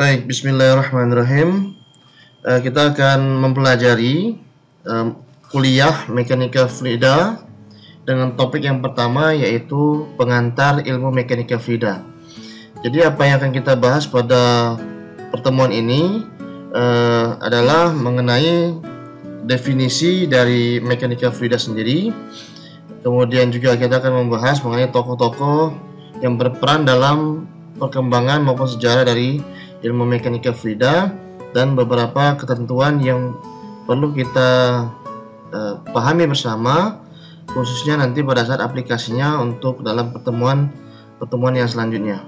Baik, Bismillahirrahmanirrahim. Uh, kita akan mempelajari um, kuliah mekanika fluida dengan topik yang pertama yaitu pengantar ilmu mekanika fluida. Jadi apa yang akan kita bahas pada pertemuan ini uh, adalah mengenai definisi dari mekanika fluida sendiri. Kemudian juga kita akan membahas mengenai tokoh-tokoh yang berperan dalam perkembangan maupun sejarah dari ilmu mekanika fluida dan beberapa ketentuan yang perlu kita uh, pahami bersama khususnya nanti pada saat aplikasinya untuk dalam pertemuan pertemuan yang selanjutnya.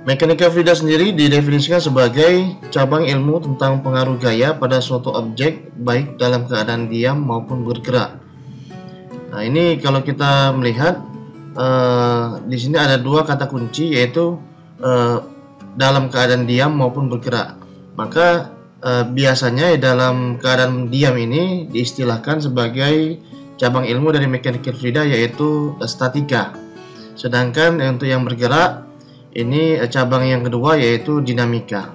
Mekanika fluida sendiri didefinisikan sebagai cabang ilmu tentang pengaruh gaya pada suatu objek baik dalam keadaan diam maupun bergerak. Nah, ini kalau kita melihat uh, di sini ada dua kata kunci yaitu uh, dalam keadaan diam maupun bergerak. Maka uh, biasanya dalam keadaan diam ini diistilahkan sebagai cabang ilmu dari mekanika fluida yaitu statika. Sedangkan untuk yang bergerak ini cabang yang kedua yaitu dinamika.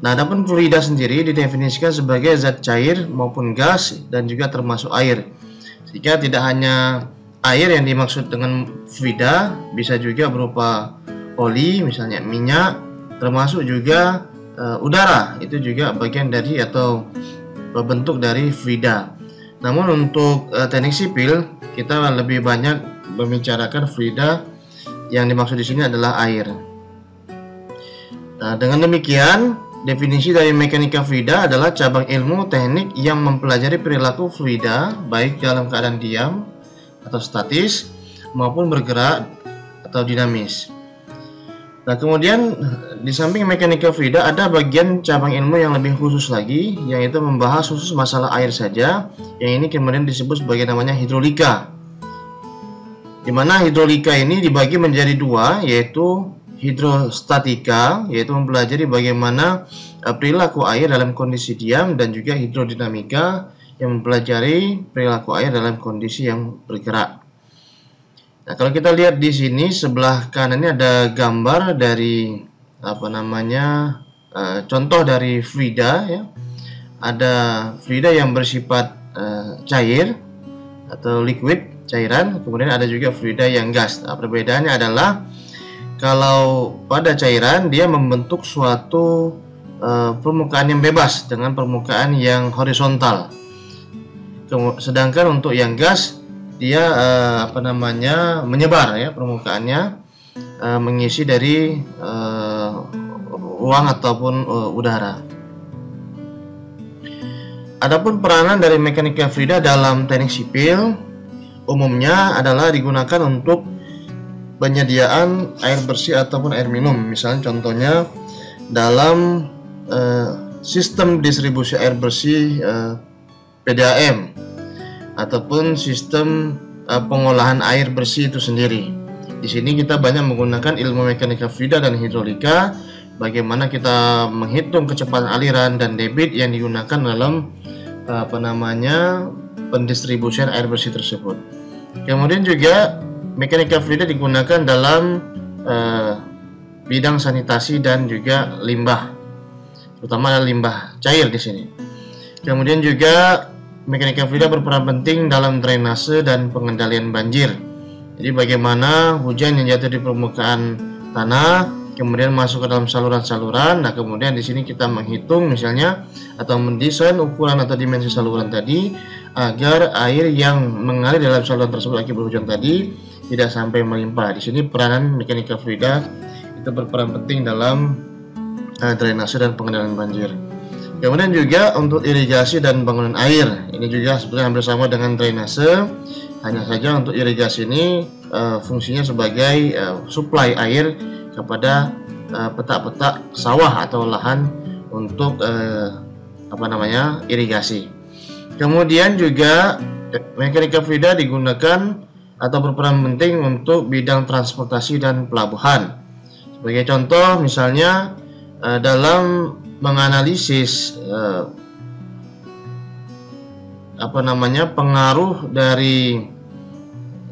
Nah, adapun fluida sendiri didefinisikan sebagai zat cair maupun gas dan juga termasuk air. Sehingga tidak hanya air yang dimaksud dengan fluida bisa juga berupa oli misalnya minyak termasuk juga uh, udara. Itu juga bagian dari atau bentuk dari fluida namun untuk uh, teknik sipil kita lebih banyak membicarakan fluida yang dimaksud di sini adalah air. Nah dengan demikian Definisi dari mekanika fluida adalah cabang ilmu teknik yang mempelajari perilaku fluida baik dalam keadaan diam atau statis maupun bergerak atau dinamis. Nah, kemudian di samping mekanika fluida ada bagian cabang ilmu yang lebih khusus lagi yaitu membahas khusus masalah air saja yang ini kemudian disebut sebagai namanya hidrolika. Di mana hidrolika ini dibagi menjadi dua yaitu hidrostatika yaitu mempelajari bagaimana eh, perilaku air dalam kondisi diam dan juga hidrodinamika yang mempelajari perilaku air dalam kondisi yang bergerak. Nah, kalau kita lihat di sini sebelah kanan ini ada gambar dari apa namanya uh, contoh dari fluida ya. Ada fluida yang bersifat uh, cair atau liquid cairan, kemudian ada juga fluida yang gas. Nah, perbedaannya adalah kalau pada cairan dia membentuk suatu uh, permukaan yang bebas dengan permukaan yang horizontal sedangkan untuk yang gas dia uh, apa namanya menyebar ya permukaannya uh, mengisi dari uh, ruang ataupun uh, udara. Adapun peranan dari mekanika fluida dalam teknik sipil umumnya adalah digunakan untuk penyediaan air bersih ataupun air minum. Misalnya contohnya dalam uh, sistem distribusi air bersih uh, PDAM ataupun sistem uh, pengolahan air bersih itu sendiri. Di sini kita banyak menggunakan ilmu mekanika fluida dan hidrolika bagaimana kita menghitung kecepatan aliran dan debit yang digunakan dalam uh, apa namanya pendistribusian air bersih tersebut. Kemudian juga mekanika fluida digunakan dalam uh, bidang sanitasi dan juga limbah, terutama limbah cair di sini. Kemudian juga mekanika fluida berperan penting dalam drainase dan pengendalian banjir. Jadi bagaimana hujan yang jatuh di permukaan tanah kemudian masuk ke dalam saluran-saluran. Nah, kemudian di sini kita menghitung misalnya atau mendesain ukuran atau dimensi saluran tadi agar air yang mengalir dalam saluran tersebut akibat hujan tadi tidak sampai melimpah. Di sini peranan mekanika fluida itu berperan penting dalam uh, drainase dan pengendalian banjir. Kemudian juga untuk irigasi dan bangunan air, ini juga sebenarnya hampir sama dengan drainase. Hanya saja untuk irigasi ini uh, fungsinya sebagai uh, suplai air kepada eh, petak-petak uh, sawah atau lahan untuk uh, apa namanya irigasi. Kemudian juga mekanika fluida digunakan atau berperan penting untuk bidang transportasi dan pelabuhan. Sebagai contoh, misalnya dalam menganalisis uh, apa namanya pengaruh dari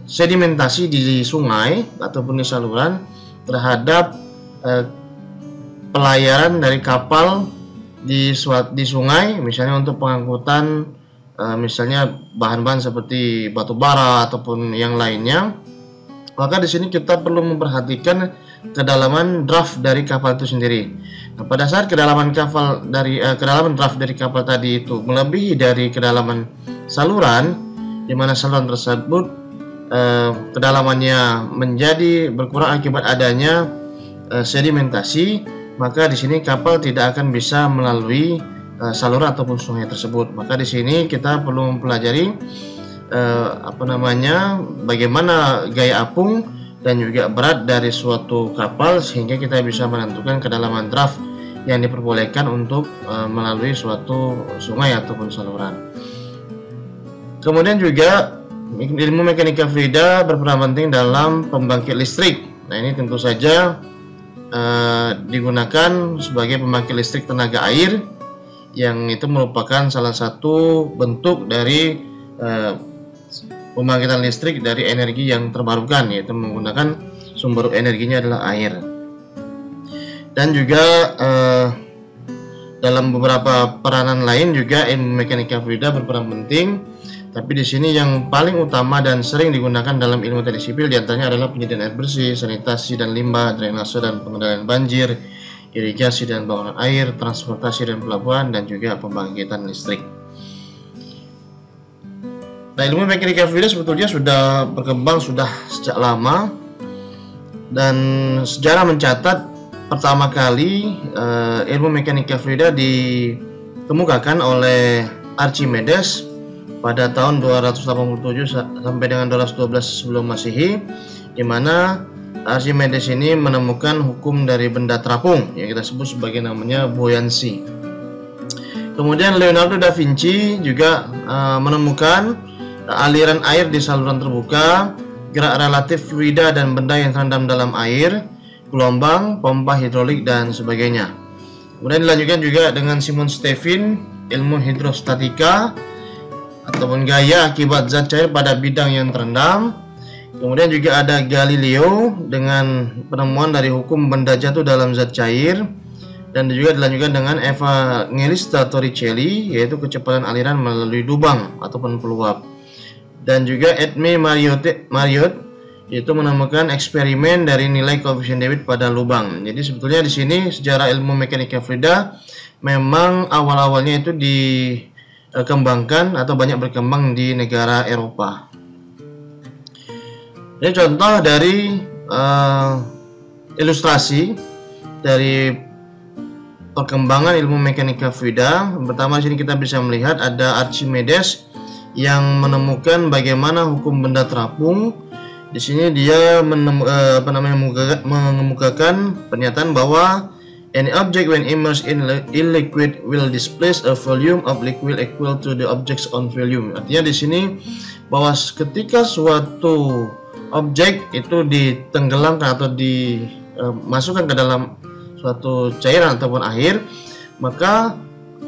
sedimentasi di sungai ataupun di saluran terhadap uh, pelayaran dari kapal di suat di sungai misalnya untuk pengangkutan uh, misalnya bahan-bahan seperti batu bara ataupun yang lainnya maka di sini kita perlu memperhatikan kedalaman draft dari kapal itu sendiri. Nah, pada saat kedalaman kapal dari uh, kedalaman draft dari kapal tadi itu melebihi dari kedalaman saluran, di mana saluran tersebut uh, kedalamannya menjadi berkurang akibat adanya uh, sedimentasi, maka di sini kapal tidak akan bisa melalui uh, saluran ataupun sungai tersebut. Maka di sini kita perlu mempelajari eh, apa namanya bagaimana gaya apung dan juga berat dari suatu kapal sehingga kita bisa menentukan kedalaman draft yang diperbolehkan untuk eh, melalui suatu sungai ataupun saluran. Kemudian juga ilmu mekanika fluida berperan penting dalam pembangkit listrik. Nah ini tentu saja eh, digunakan sebagai pembangkit listrik tenaga air yang itu merupakan salah satu bentuk dari eh, pembangkitan listrik dari energi yang terbarukan yaitu menggunakan sumber energinya adalah air. Dan juga eh, dalam beberapa peranan lain juga ilmu mekanika fluida berperan penting. Tapi di sini yang paling utama dan sering digunakan dalam ilmu teknik sipil di antaranya adalah penyediaan air bersih, sanitasi dan limbah, drainase dan pengendalian banjir, irigasi dan bangunan air, transportasi dan pelabuhan, dan juga pembangkitan listrik. Nah, ilmu mekanika fluida sebetulnya sudah berkembang sudah sejak lama dan sejarah mencatat pertama kali uh, ilmu mekanika fluida dikemukakan oleh Archimedes pada tahun 287 sampai dengan 212 sebelum Masehi di mana Archimedes ini menemukan hukum dari benda terapung yang kita sebut sebagai namanya buoyancy. Kemudian Leonardo da Vinci juga uh, menemukan aliran air di saluran terbuka, gerak relatif fluida dan benda yang terendam dalam air, gelombang, pompa hidrolik dan sebagainya. Kemudian dilanjutkan juga dengan Simon Stevin, ilmu hidrostatika ataupun gaya akibat zat cair pada bidang yang terendam. Kemudian juga ada Galileo dengan penemuan dari hukum benda jatuh dalam zat cair dan juga dilanjutkan dengan Evangelista Torricelli yaitu kecepatan aliran melalui lubang ataupun peluap dan juga Edme Marriott, Marriott itu menemukan eksperimen dari nilai koefisien David pada lubang. Jadi sebetulnya di sini sejarah ilmu mekanika fluida memang awal-awalnya itu dikembangkan atau banyak berkembang di negara Eropa. Ini contoh dari uh, ilustrasi dari perkembangan ilmu mekanika fluida. Pertama di sini kita bisa melihat ada Archimedes yang menemukan bagaimana hukum benda terapung. Di sini dia menemu, uh, apa namanya mengemukakan pernyataan bahwa any object when immersed in, liquid will displace a volume of liquid equal to the object's own volume. Artinya di sini bahwa ketika suatu objek itu ditenggelamkan atau dimasukkan uh, ke dalam suatu cairan ataupun air, maka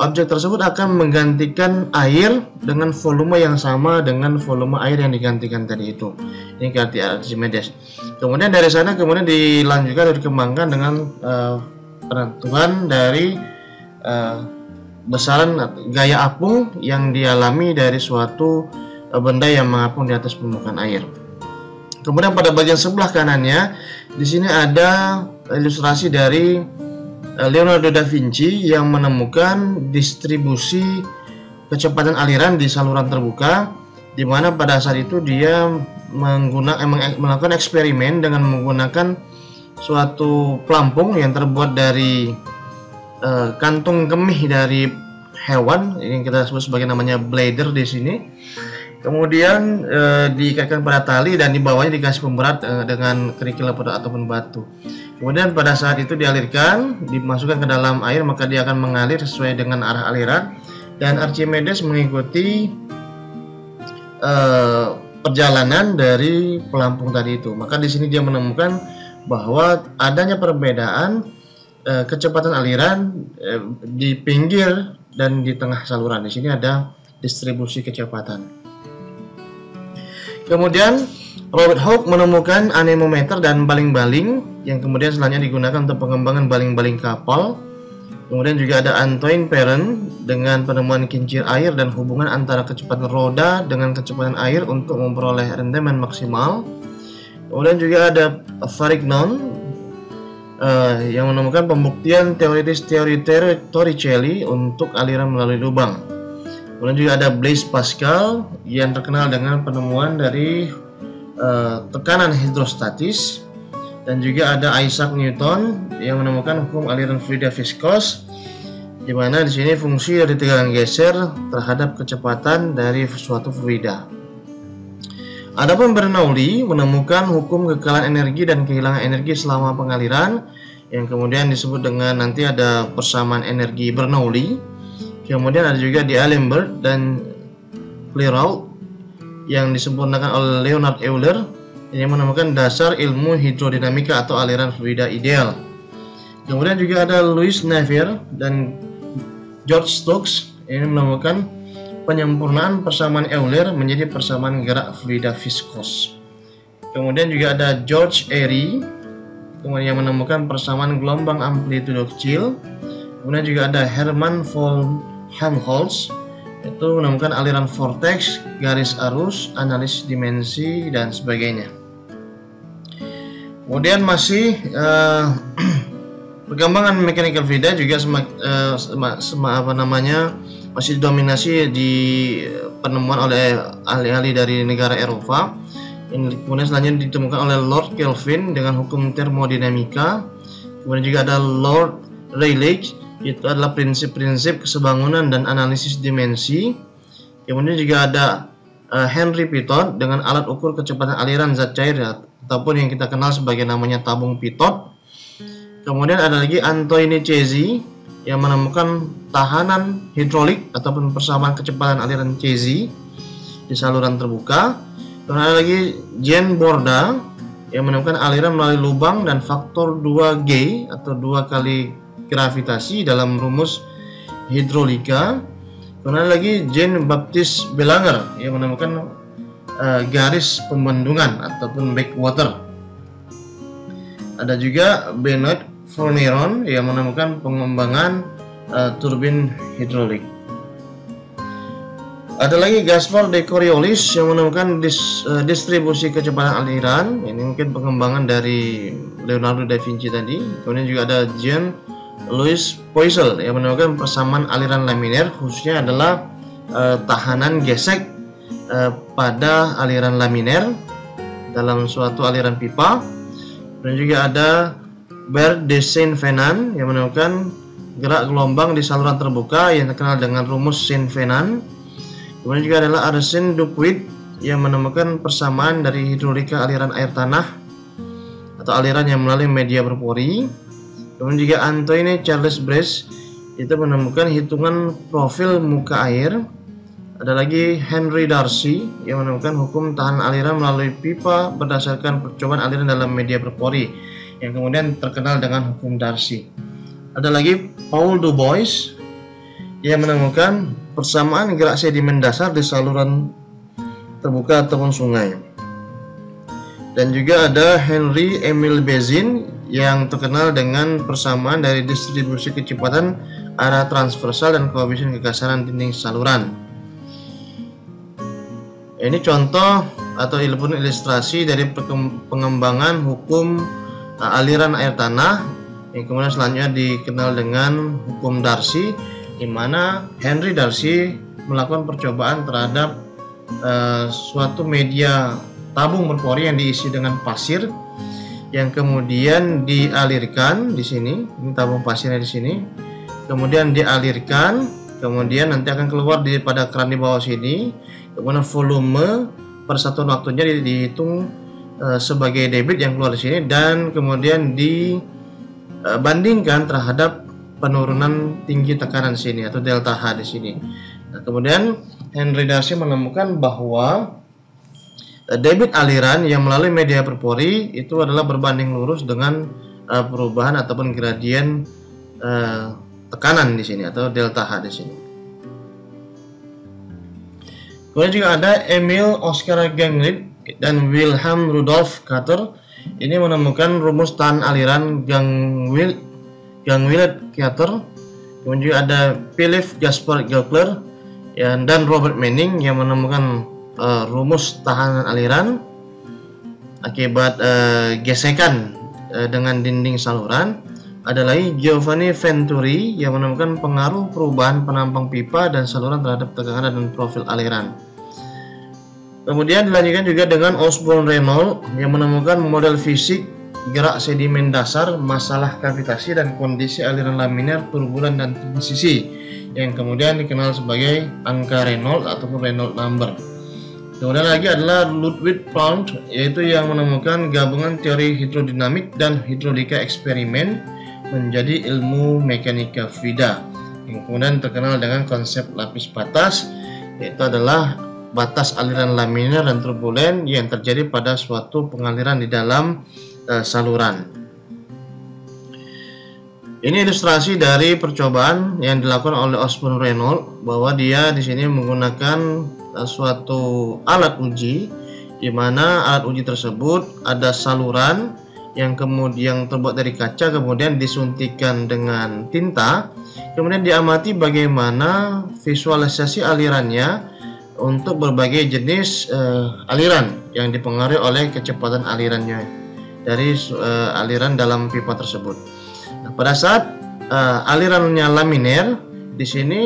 objek tersebut akan menggantikan air dengan volume yang sama dengan volume air yang digantikan tadi itu. Ini arti Archimedes. Kemudian dari sana kemudian dilanjutkan dikembangkan dengan uh, penentuan dari uh, besaran gaya apung yang dialami dari suatu uh, benda yang mengapung di atas permukaan air. Kemudian pada bagian sebelah kanannya di sini ada ilustrasi dari Eh, Leonardo da Vinci yang menemukan distribusi kecepatan aliran di saluran terbuka di mana pada saat itu dia menggunakan melakukan eksperimen dengan menggunakan suatu pelampung yang terbuat dari uh, kantung kemih dari hewan ini kita sebut sebagai namanya blader di sini. Kemudian uh, diikatkan pada tali dan di bawahnya dikasih pemberat uh, dengan kerikil ataupun batu Kemudian pada saat itu dialirkan, dimasukkan ke dalam air, maka dia akan mengalir sesuai dengan arah aliran. Dan Archimedes mengikuti uh, perjalanan dari pelampung tadi itu. Maka di sini dia menemukan bahwa adanya perbedaan uh, kecepatan aliran uh, di pinggir dan di tengah saluran. Di sini ada distribusi kecepatan. Kemudian Robert Hooke menemukan anemometer dan baling-baling yang kemudian selanjutnya digunakan untuk pengembangan baling-baling kapal. Kemudian juga ada Antoine Perrin dengan penemuan kincir air dan hubungan antara kecepatan roda dengan kecepatan air untuk memperoleh rendemen maksimal. Kemudian juga ada Varignon uh, yang menemukan pembuktian teoritis teori Torricelli untuk aliran melalui lubang. Kemudian juga ada Blaise Pascal yang terkenal dengan penemuan dari uh, tekanan hidrostatis dan juga ada Isaac Newton yang menemukan hukum aliran fluida viskos di mana di sini fungsi dari tegangan geser terhadap kecepatan dari suatu fluida. Adapun Bernoulli menemukan hukum kekalahan energi dan kehilangan energi selama pengaliran yang kemudian disebut dengan nanti ada persamaan energi Bernoulli. Kemudian ada juga di Alembert dan Clairaut yang disempurnakan oleh Leonard Euler yang menemukan dasar ilmu hidrodinamika atau aliran fluida ideal. Kemudian juga ada Louis Navier dan George Stokes yang menemukan penyempurnaan persamaan Euler menjadi persamaan gerak fluida viskos. Kemudian juga ada George Airy kemudian yang menemukan persamaan gelombang amplitudo kecil. Kemudian juga ada Hermann von Helmholtz itu menemukan aliran vortex, garis arus, analisis dimensi dan sebagainya. Kemudian masih uh, perkembangan mechanical fluida juga semak, uh, semak, semak, apa namanya masih didominasi di penemuan oleh ahli-ahli dari negara Eropa. Ini kemudian selanjutnya ditemukan oleh Lord Kelvin dengan hukum termodinamika. Kemudian juga ada Lord Rayleigh itu adalah prinsip-prinsip kesebangunan dan analisis dimensi. Kemudian juga ada Henry Pitot dengan alat ukur kecepatan aliran zat cair ataupun yang kita kenal sebagai namanya tabung Pitot. Kemudian ada lagi Antoine Chesi yang menemukan tahanan hidrolik ataupun persamaan kecepatan aliran Chesi di saluran terbuka. Kemudian ada lagi Jean Borda yang menemukan aliran melalui lubang dan faktor 2G atau dua kali gravitasi dalam rumus hidrolika. Kemudian lagi Jean Baptiste Belanger yang menemukan uh, garis pembendungan ataupun backwater. Ada juga Benoit Fourneron yang menemukan pengembangan uh, turbin hidrolik. Ada lagi Gaspar de Coriolis yang menemukan dis, uh, distribusi kecepatan aliran. Ini mungkin pengembangan dari Leonardo da Vinci tadi. Kemudian juga ada Jean Louis Poiseuille yang menemukan persamaan aliran laminer khususnya adalah uh, tahanan gesek uh, pada aliran laminer dalam suatu aliran pipa. Dan juga ada Bert de Saint-Venant yang menemukan gerak gelombang di saluran terbuka yang terkenal dengan rumus Saint-Venant. Kemudian juga adalah Arsène Dupuit yang menemukan persamaan dari hidrolika aliran air tanah atau aliran yang melalui media berpori. Kemudian juga Antoine Charles Bress itu menemukan hitungan profil muka air. Ada lagi Henry Darcy yang menemukan hukum tahan aliran melalui pipa berdasarkan percobaan aliran dalam media berpori yang kemudian terkenal dengan hukum Darcy. Ada lagi Paul Dubois yang menemukan persamaan gerak sedimen dasar di saluran terbuka ataupun sungai. Dan juga ada Henry Emil Bezin yang terkenal dengan persamaan dari distribusi kecepatan arah transversal dan koefisien kekasaran dinding saluran. Ini contoh atau ilmu ilustrasi dari pengembangan hukum Nah, aliran air tanah yang kemudian selanjutnya dikenal dengan hukum Darcy di mana Henry Darcy melakukan percobaan terhadap uh, suatu media tabung berpori yang diisi dengan pasir yang kemudian dialirkan di sini. Ini tabung pasirnya di sini. Kemudian dialirkan kemudian nanti akan keluar di pada keran di bawah sini. Kemudian volume per satu waktunya dihitung Eh, sebagai debit yang keluar di sini dan kemudian dibandingkan terhadap penurunan tinggi tekanan sini atau delta H di sini. Nah, kemudian Henry Darcy menemukan bahwa eh, debit aliran yang melalui media berpori itu adalah berbanding lurus dengan uh, perubahan ataupun gradien uh, tekanan di sini atau delta H di sini. Kemudian juga ada Emil Oscar Ganglit dan Wilhelm Rudolf Carter ini menemukan rumus tahan aliran Gangwil Gangwil Carter kemudian juga ada Philip Jasper Gauckler ya, dan Robert Manning yang menemukan uh, rumus tahanan aliran akibat uh, gesekan uh, dengan dinding saluran ada lagi Giovanni Venturi yang menemukan pengaruh perubahan penampang pipa dan saluran terhadap tegangan dan profil aliran. Kemudian dilanjutkan juga dengan Osborne Reynolds yang menemukan model fisik gerak sedimen dasar, masalah kavitasi dan kondisi aliran laminar, turbulen dan transisi yang kemudian dikenal sebagai angka Reynolds ataupun Reynolds number. Kemudian lagi adalah Ludwig Pound yaitu yang menemukan gabungan teori hidrodinamik dan hidrolika eksperimen menjadi ilmu mekanika fluida kemudian terkenal dengan konsep lapis batas yaitu adalah batas aliran laminar dan turbulen yang terjadi pada suatu pengaliran di dalam uh, saluran. Ini ilustrasi dari percobaan yang dilakukan oleh Osborne Reynolds bahwa dia di sini menggunakan suatu alat uji di mana alat uji tersebut ada saluran yang kemudian terbuat dari kaca kemudian disuntikan dengan tinta kemudian diamati bagaimana visualisasi alirannya untuk berbagai jenis uh, aliran yang dipengaruhi oleh kecepatan alirannya dari uh, aliran dalam pipa tersebut. Nah, pada saat uh, alirannya laminer di sini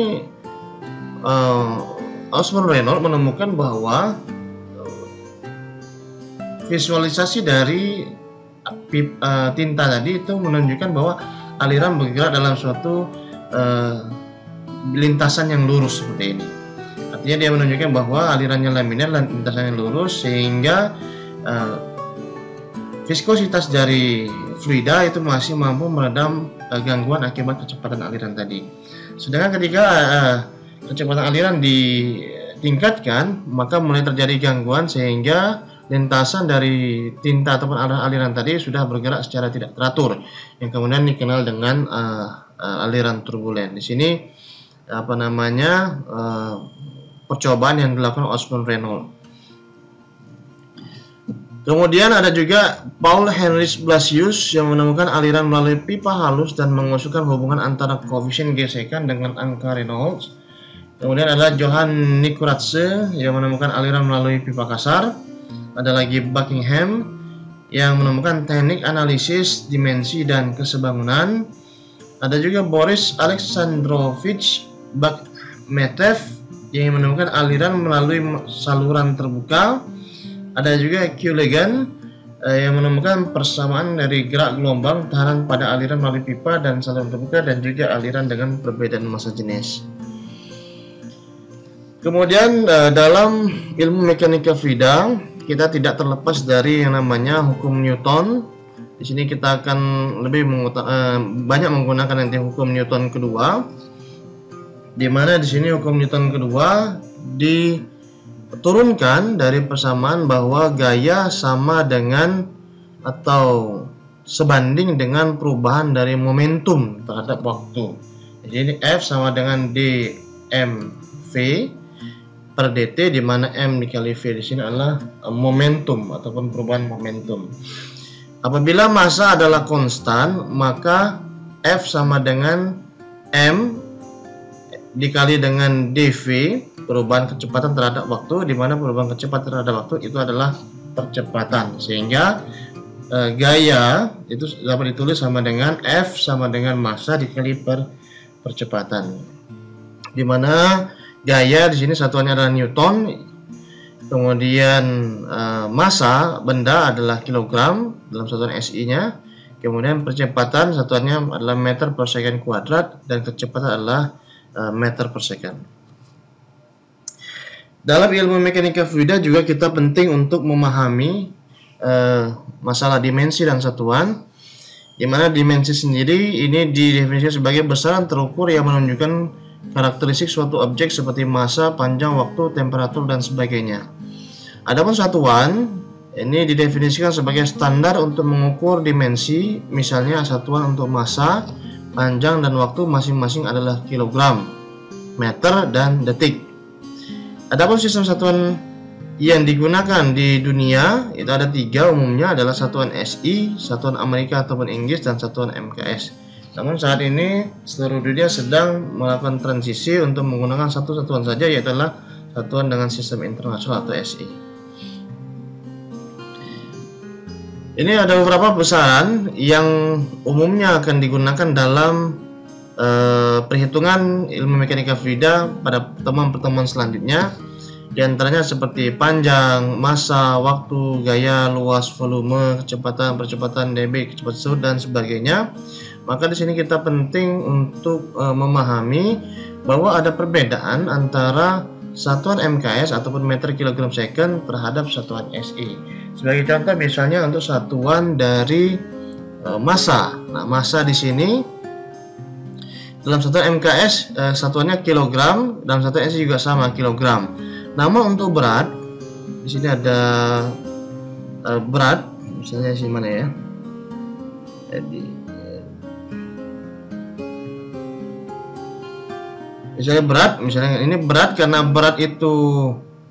uh, Osman Reynolds menemukan bahwa eh, visualisasi dari uh, tinta tadi itu menunjukkan bahwa aliran bergerak dalam suatu uh, lintasan yang lurus seperti ini. Artinya dia menunjukkan bahwa alirannya laminar dan lintasan yang lurus sehingga uh, viskositas dari fluida itu masih mampu meredam uh, gangguan akibat kecepatan aliran tadi. Sedangkan ketika uh, kecepatan aliran ditingkatkan, maka mulai terjadi gangguan sehingga lintasan dari tinta ataupun aliran-aliran tadi sudah bergerak secara tidak teratur yang kemudian dikenal dengan uh, aliran turbulen. Di sini apa namanya uh, percobaan yang dilakukan Osborne Reynolds. Kemudian ada juga Paul Henrich Blasius yang menemukan aliran melalui pipa halus dan mengusulkan hubungan antara koefisien gesekan dengan angka Reynolds Kemudian ada Johann Nikuratse yang menemukan aliran melalui pipa kasar. Ada lagi Buckingham yang menemukan teknik analisis dimensi dan kesebangunan. Ada juga Boris Alexandrovich Bakhmetev yang menemukan aliran melalui saluran terbuka. Ada juga Kulegan eh, yang menemukan persamaan dari gerak gelombang tahanan pada aliran melalui pipa dan saluran terbuka dan juga aliran dengan perbedaan massa jenis. Kemudian uh, dalam ilmu mekanika fluida kita tidak terlepas dari yang namanya hukum Newton. Di sini kita akan lebih uh, banyak menggunakan nanti hukum Newton kedua. Di mana di sini hukum Newton kedua diturunkan dari persamaan bahwa gaya sama dengan atau sebanding dengan perubahan dari momentum terhadap waktu. Jadi ini F sama dengan dmv per dt di mana m dikali v di sini adalah eh, momentum ataupun perubahan momentum. Apabila massa adalah konstan, maka f sama dengan m dikali dengan dv perubahan kecepatan terhadap waktu di mana perubahan kecepatan terhadap waktu itu adalah percepatan sehingga e, gaya itu dapat ditulis sama dengan f sama dengan massa dikali per percepatan di mana Gaya di sini satuannya adalah Newton. Kemudian uh, massa benda adalah kilogram dalam satuan SI-nya. Kemudian percepatan satuannya adalah meter per second kuadrat dan kecepatan adalah uh, meter per second. Dalam ilmu mekanika fluida juga kita penting untuk memahami uh, masalah dimensi dan satuan di mana dimensi sendiri ini didefinisikan sebagai besaran terukur yang menunjukkan karakteristik suatu objek seperti massa, panjang waktu, temperatur, dan sebagainya. Adapun satuan ini didefinisikan sebagai standar untuk mengukur dimensi, misalnya satuan untuk massa, panjang, dan waktu masing-masing adalah kilogram, meter, dan detik. Adapun sistem satuan yang digunakan di dunia itu ada tiga umumnya adalah satuan SI, satuan Amerika ataupun Inggris dan satuan MKS. Namun saat ini seluruh dunia sedang melakukan transisi untuk menggunakan satu satuan saja yaitu adalah satuan dengan sistem internasional atau SI. Ini ada beberapa besaran yang umumnya akan digunakan dalam uh, perhitungan ilmu mekanika fluida pada pertemuan-pertemuan selanjutnya di antaranya seperti panjang, masa, waktu, gaya, luas, volume, kecepatan, percepatan dB, kecepatan dan sebagainya. Maka di sini kita penting untuk e, memahami bahwa ada perbedaan antara satuan MKS ataupun meter kilogram second terhadap satuan SI. Sebagai contoh misalnya untuk satuan dari e, massa. Nah, massa di sini dalam satuan MKS e, satuannya kilogram, dalam satuan SI juga sama kilogram. Nama untuk berat di sini ada uh, berat, misalnya sih mana ya? Jadi misalnya berat, misalnya ini berat karena berat itu,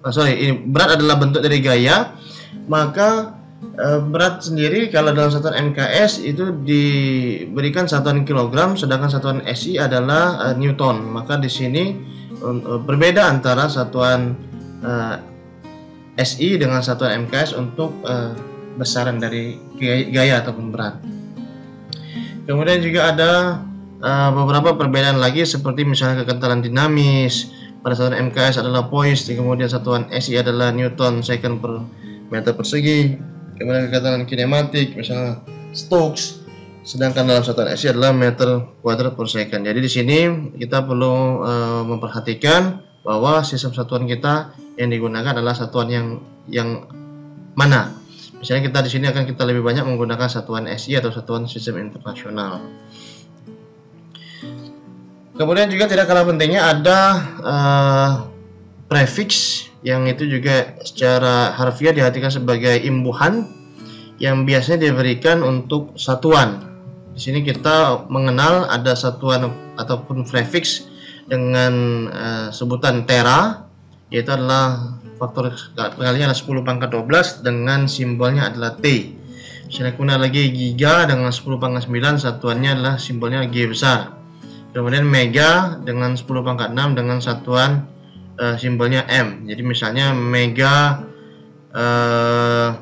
oh, sorry, ini berat adalah bentuk dari gaya, maka uh, berat sendiri kalau dalam satuan MKS itu diberikan satuan kilogram, sedangkan satuan SI adalah uh, Newton. Maka di sini uh, berbeda antara satuan eh, SI dengan satuan MKS untuk besaran dari gaya, gaya ataupun berat. Kemudian juga ada uh, beberapa perbedaan lagi seperti misalnya kekentalan dinamis pada satuan MKS adalah poise, kemudian satuan SI adalah Newton second per meter persegi, kemudian kekentalan kinematik misalnya Stokes, sedangkan dalam satuan SI adalah meter kuadrat per second. Jadi di sini kita perlu uh, memperhatikan bahwa sistem satuan kita yang digunakan adalah satuan yang yang mana. Misalnya kita di sini akan kita lebih banyak menggunakan satuan SI atau satuan sistem internasional. Kemudian juga tidak kalah pentingnya ada uh, prefix yang itu juga secara harfiah diartikan sebagai imbuhan yang biasanya diberikan untuk satuan. Di sini kita mengenal ada satuan ataupun prefix dengan uh, sebutan tera yaitu adalah faktor kalinya adalah 10 pangkat 12 dengan simbolnya adalah T. Kuna lagi giga dengan 10 pangkat 9 satuannya adalah simbolnya G besar. Kemudian mega dengan 10 pangkat 6 dengan satuan uh, simbolnya M. Jadi misalnya mega uh,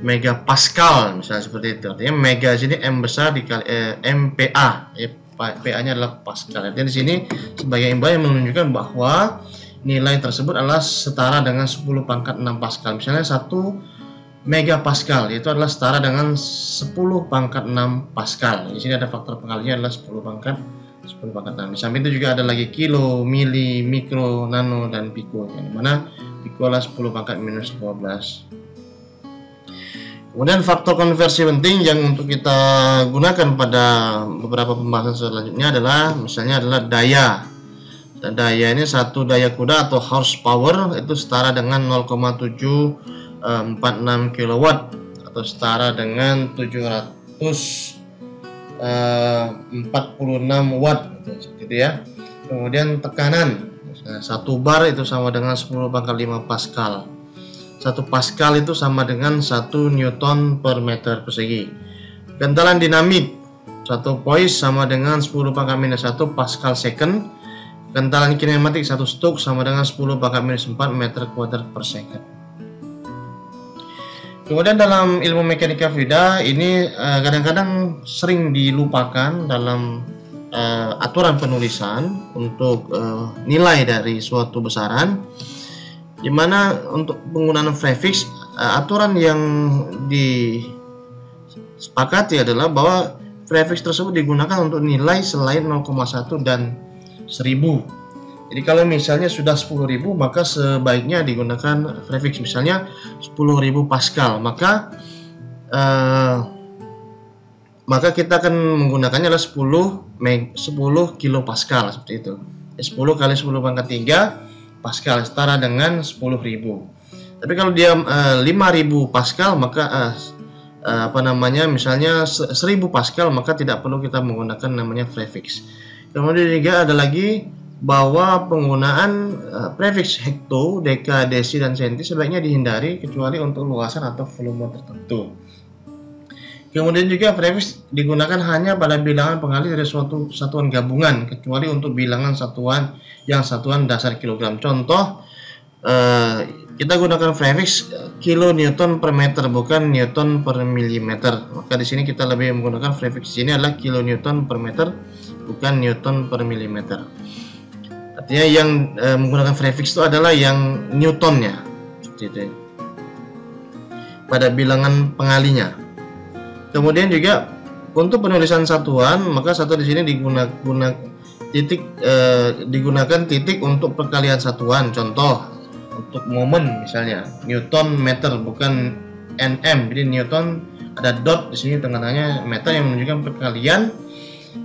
mega pascal misalnya seperti itu. Artinya mega sini M besar dikali eh, MPa. Ya, PA-nya adalah Pascal. Dan di sini sebagai imbau yang menunjukkan bahwa nilai tersebut adalah setara dengan 10 pangkat 6 Pascal. Misalnya 1 mega Pascal itu adalah setara dengan 10 pangkat 6 Pascal. Di sini ada faktor pengalinya adalah 10 pangkat 10 pangkat 6. Di samping itu juga ada lagi kilo, mili, mikro, nano, dan pico. Yang mana pico adalah 10 pangkat minus 12. Kemudian faktor konversi penting yang untuk kita gunakan pada beberapa pembahasan selanjutnya adalah misalnya adalah daya. Dan daya ini satu daya kuda atau horsepower itu setara dengan 0,746 kW atau setara dengan 746 watt gitu ya. Kemudian tekanan satu bar itu sama dengan 10 pangkat 5 pascal satu Pascal itu sama dengan satu Newton per meter persegi. Kentalan dinamik satu poise sama dengan 10 pangkat minus 1 Pascal second. Kentalan kinematik satu stuk sama dengan 10 pangkat minus 4 meter kuadrat per second. Kemudian dalam ilmu mekanika fluida ini eh, kadang-kadang uh, sering dilupakan dalam uh, aturan penulisan untuk uh, nilai dari suatu besaran. Di mana untuk penggunaan prefix uh, aturan yang disepakati adalah bahwa prefix tersebut digunakan untuk nilai selain 0,1 dan 1000 jadi kalau misalnya sudah 10.000 maka sebaiknya digunakan prefix misalnya 10.000 Pascal maka uh, maka kita akan menggunakannya adalah 10 meg 10 kilo Pascal seperti itu 10 kali 10 pangkat 3 Pascal setara dengan 10.000. Tapi kalau dia uh, eh, 5.000 Pascal maka uh, uh, apa namanya misalnya 1.000 Pascal maka tidak perlu kita menggunakan namanya prefix. Kemudian juga ada lagi bahwa penggunaan uh, prefiks hekto, deka, desi, dan senti sebaiknya dihindari kecuali untuk luasan atau volume tertentu. Kemudian juga prefiks digunakan hanya pada bilangan pengalih dari suatu satuan gabungan, kecuali untuk bilangan satuan yang satuan dasar kilogram. Contoh, uh, kita gunakan prefiks kilo newton per meter, bukan newton per milimeter. Maka di sini kita lebih menggunakan prefiks ini adalah kilo newton per meter, bukan newton per milimeter. Artinya yang uh, menggunakan prefiks itu adalah yang newtonnya, itu. Pada bilangan pengalinya. Kemudian juga untuk penulisan satuan, maka satu di sini digunakan titik eh, digunakan titik untuk perkalian satuan. Contoh untuk momen misalnya Newton meter bukan nm. Jadi Newton ada dot di sini tengah-tengahnya meter yang menunjukkan perkalian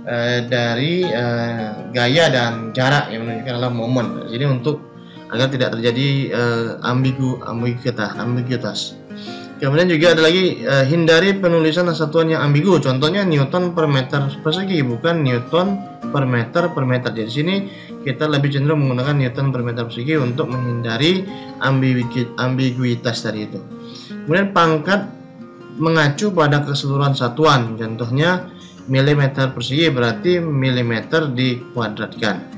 eh, dari eh, gaya dan jarak yang menunjukkan adalah momen. Jadi untuk agar tidak terjadi eh, ambigu ambiguitas ambiguitas. Kemudian juga ada lagi hindari penulisan satuan yang ambigu. Contohnya Newton per meter persegi bukan Newton per meter per meter. Jadi sini kita lebih cenderung menggunakan Newton per meter persegi untuk menghindari ambiguitas dari itu. Kemudian pangkat mengacu pada keseluruhan satuan. Contohnya milimeter persegi berarti milimeter dikuadratkan.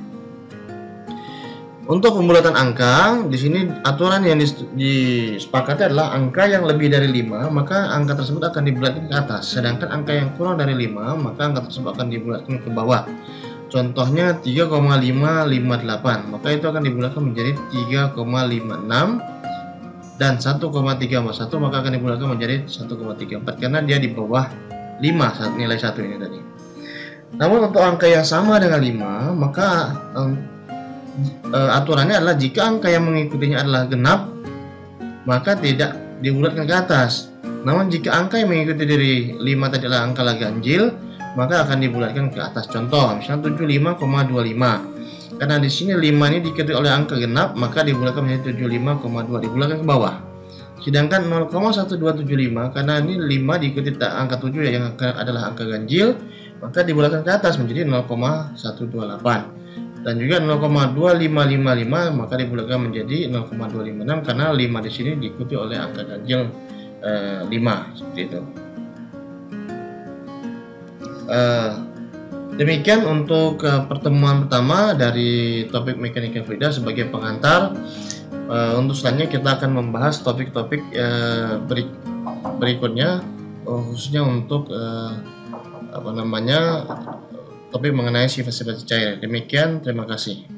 Untuk pembulatan angka, di sini aturan yang disepakati adalah angka yang lebih dari 5, maka angka tersebut akan dibulatkan ke atas. Sedangkan angka yang kurang dari 5, maka angka tersebut akan dibulatkan ke bawah. Contohnya 3,558, maka itu akan dibulatkan menjadi 3,56 dan 1,341 maka akan dibulatkan menjadi 1,34 karena dia di bawah 5 saat nilai satu ini tadi. Namun untuk angka yang sama dengan 5, maka uh, aturannya adalah jika angka yang mengikutinya adalah genap, maka tidak dibulatkan ke atas. Namun jika angka yang mengikuti dari 5 tadi adalah angka ganjil, maka akan dibulatkan ke atas. Contoh, misalnya 75,25. Karena di sini 5 ini diikuti oleh angka genap, maka dibulatkan menjadi 75,2, dibulatkan ke bawah. Sedangkan 0,1275 karena ini 5 diikuti angka 7 ya, yang adalah angka ganjil, maka dibulatkan ke atas menjadi 0,128 dan juga 0,2555 maka dibulatkan menjadi 0,256 karena 5 di sini diikuti oleh angka ganjil eh, 5 seperti itu. Eh, demikian untuk eh, pertemuan pertama dari topik mekanika fluida sebagai pengantar. Eh, untuk selanjutnya kita akan membahas topik-topik eh, berik berikutnya eh, khususnya untuk eh, apa namanya topik mengenai sifat-sifat cair. Demikian, terima kasih.